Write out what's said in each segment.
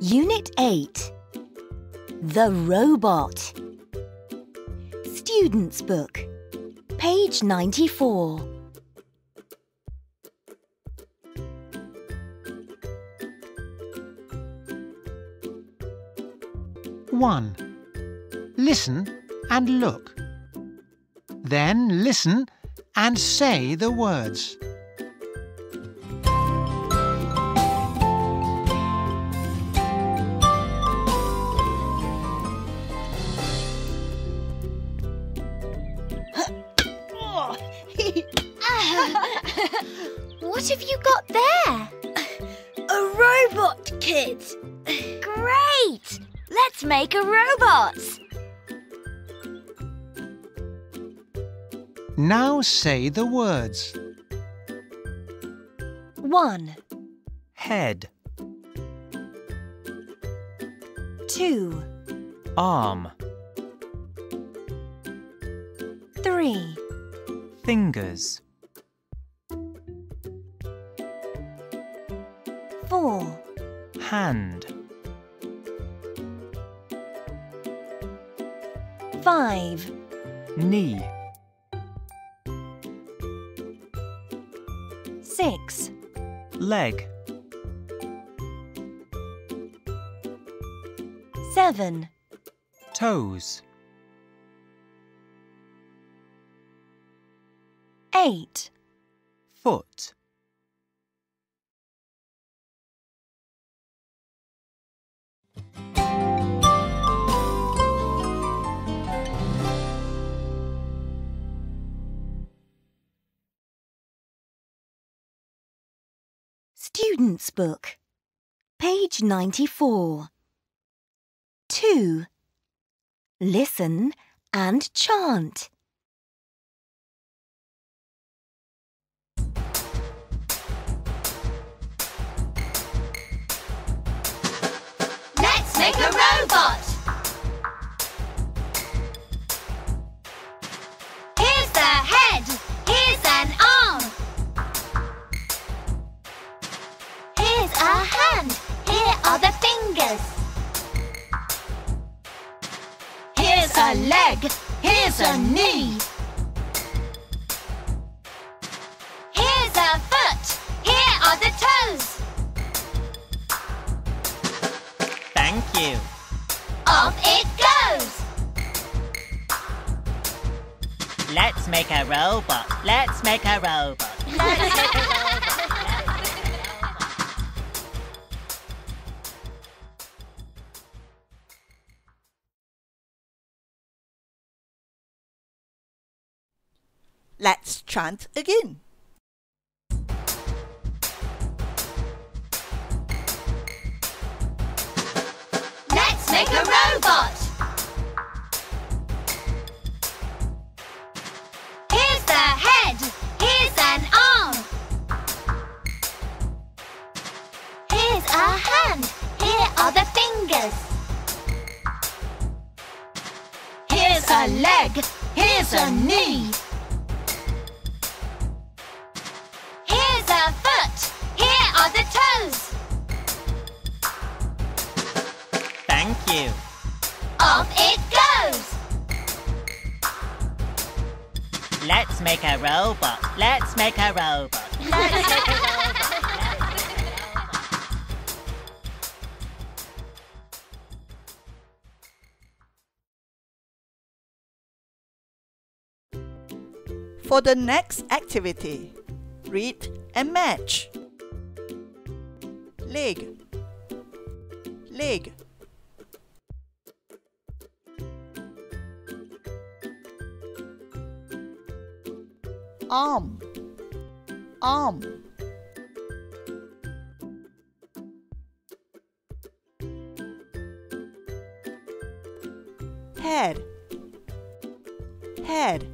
Unit 8 The Robot Student's Book Page 94 1. Listen and look. Then listen and say the words. What have you got there? A robot, kid. Great! Let's make a robot. Now say the words. 1, head, 2, arm, 3, fingers, hand, 5, knee, 6, leg, 7, toes, 8, foot, Student's Book Page 94 2. Listen and chant. Here's a knee. Here's a foot. Here are the toes. thank you. Off it goes. Let's make a robot. Let's make a robot. Let's chant again. Let's make a robot. Here's the head. Here's an arm. Here's a hand. Here are the fingers. Here's a leg. Here's a knee. Thank you. Off it goes. Let's make a robot. Let's make a robot. Let's make a robot. For the next activity, read and match. Leg, leg. Arm, arm. Head, head.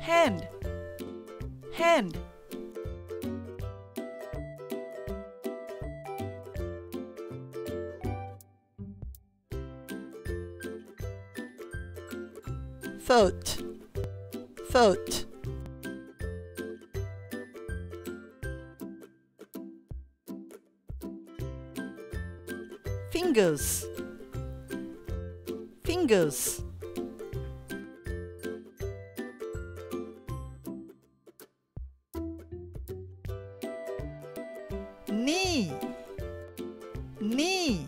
hand hand Foot. Foot. Fingers. Fingers. Knee. Knee.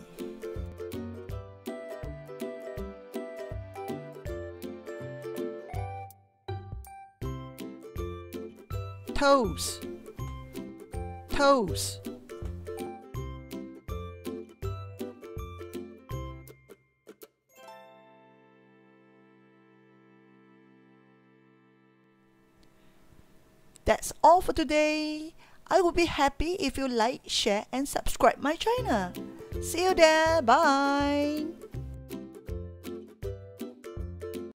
Toes toes That's all for today. I will be happy if you like, share and subscribe my channel. See you there. Bye.